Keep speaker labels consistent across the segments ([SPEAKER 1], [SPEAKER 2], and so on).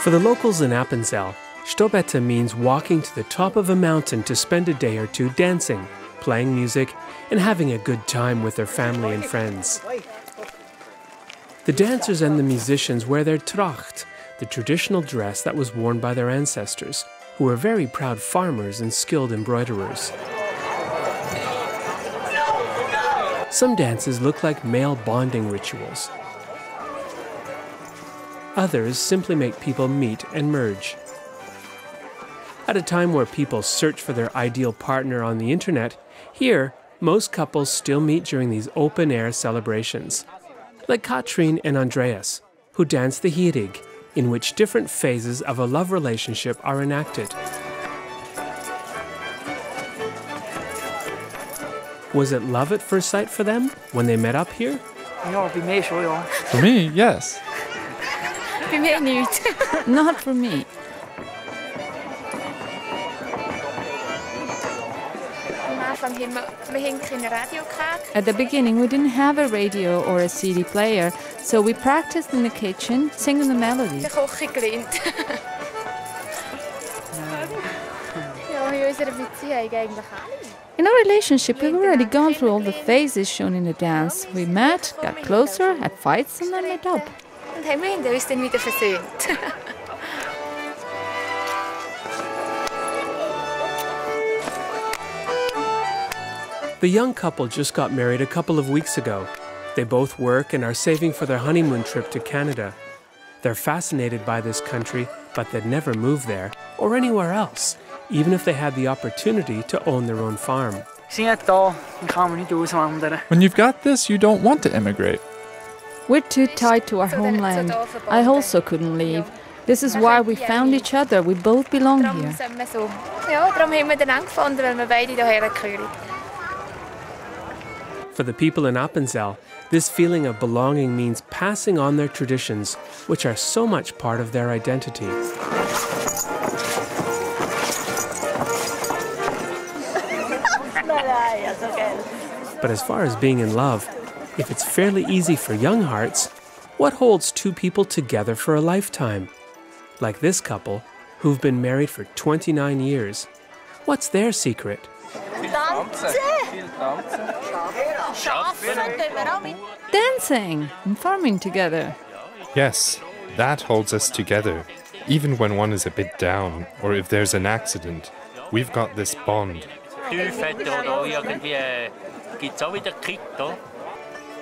[SPEAKER 1] For the locals in Appenzell, Stobete means walking to the top of a mountain to spend a day or two dancing, playing music, and having a good time with their family and friends. The dancers and the musicians wear their tracht, the traditional dress that was worn by their ancestors, who were very proud farmers and skilled embroiderers. Some dances look like male bonding rituals. Others simply make people meet and merge. At a time where people search for their ideal partner on the internet, here, most couples still meet during these open air celebrations. Like Katrin and Andreas, who dance the Hierig, in which different phases of a love relationship are enacted. Was it love at first sight for them when they met up here?
[SPEAKER 2] For me, yes.
[SPEAKER 3] Not for me. At the beginning, we didn't have a radio or a CD player, so we practiced in the kitchen singing the melody. In our relationship, we've already gone through all the phases shown in the dance. We met, got closer, had fights, and then made up.
[SPEAKER 4] Und haben wir uns dann wieder versöhnt.
[SPEAKER 1] The young couple just got married a couple of weeks ago. They both work and are saving for their honeymoon trip to Canada. They're fascinated by this country, but they'd never move there or anywhere else, even if they had the opportunity to own their own farm.
[SPEAKER 2] When you've got this, you don't want to immigrate.
[SPEAKER 3] We're too tied to our homeland. I also couldn't leave. This is why we found each other. We both belong here.
[SPEAKER 4] Ja, darum haben wir den eng gefunden, weil wir beide hierher gehören.
[SPEAKER 1] For the people in Appenzell, this feeling of belonging means passing on their traditions, which are so much part of their identity. But as far as being in love, if it's fairly easy for young hearts, what holds two people together for a lifetime? Like this couple, who've been married for 29 years. What's their secret?
[SPEAKER 3] Dancing and farming together.
[SPEAKER 5] Yes, that holds us together. Even when one is a bit down, or if there's an accident, we've got this bond.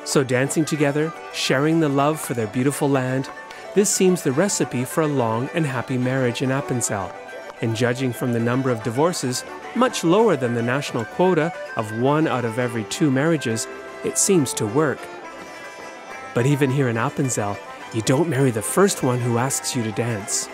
[SPEAKER 1] So, dancing together, sharing the love for their beautiful land, this seems the recipe for a long and happy marriage in Appenzell. And judging from the number of divorces, much lower than the national quota of one out of every two marriages, it seems to work. But even here in Appenzell, you don't marry the first one who asks you to dance.